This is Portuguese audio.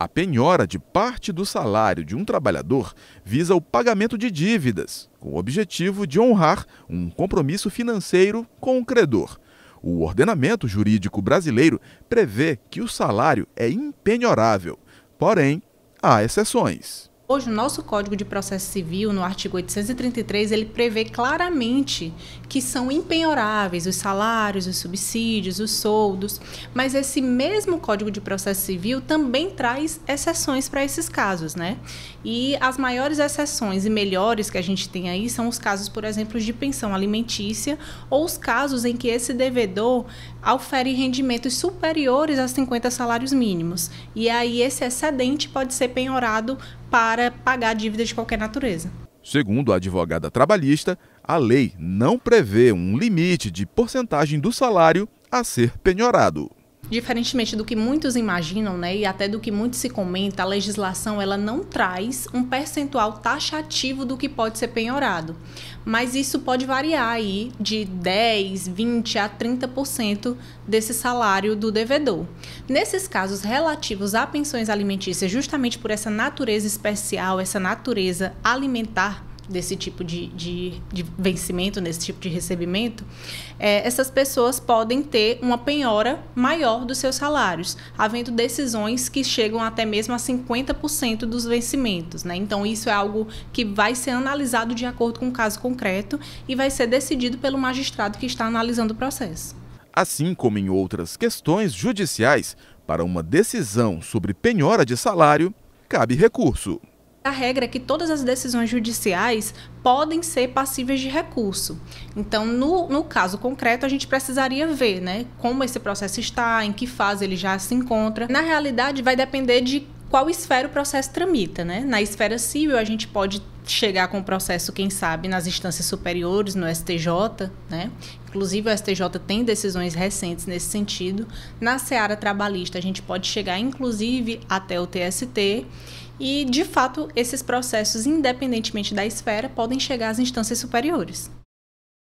A penhora de parte do salário de um trabalhador visa o pagamento de dívidas, com o objetivo de honrar um compromisso financeiro com o credor. O ordenamento jurídico brasileiro prevê que o salário é impenhorável, porém, há exceções. Hoje, o nosso Código de Processo Civil, no artigo 833, ele prevê claramente que são impenhoráveis os salários, os subsídios, os soldos, mas esse mesmo Código de Processo Civil também traz exceções para esses casos, né? E as maiores exceções e melhores que a gente tem aí são os casos, por exemplo, de pensão alimentícia ou os casos em que esse devedor ofere rendimentos superiores a 50 salários mínimos. E aí esse excedente pode ser penhorado para pagar dívidas de qualquer natureza. Segundo a advogada trabalhista, a lei não prevê um limite de porcentagem do salário a ser penhorado. Diferentemente do que muitos imaginam, né, e até do que muito se comenta, a legislação ela não traz um percentual taxativo do que pode ser penhorado. Mas isso pode variar aí de 10, 20 a 30% desse salário do devedor. Nesses casos relativos a pensões alimentícias, justamente por essa natureza especial, essa natureza alimentar desse tipo de, de, de vencimento, nesse tipo de recebimento, é, essas pessoas podem ter uma penhora maior dos seus salários, havendo decisões que chegam até mesmo a 50% dos vencimentos. Né? Então, isso é algo que vai ser analisado de acordo com o caso concreto e vai ser decidido pelo magistrado que está analisando o processo. Assim como em outras questões judiciais, para uma decisão sobre penhora de salário, cabe recurso. A regra é que todas as decisões judiciais podem ser passíveis de recurso. Então, no, no caso concreto, a gente precisaria ver né, como esse processo está, em que fase ele já se encontra. Na realidade, vai depender de qual esfera o processo tramita. Né? Na esfera civil, a gente pode chegar com o processo, quem sabe, nas instâncias superiores, no STJ, né? Inclusive, o STJ tem decisões recentes nesse sentido. Na seara trabalhista, a gente pode chegar, inclusive, até o TST. E, de fato, esses processos, independentemente da esfera, podem chegar às instâncias superiores.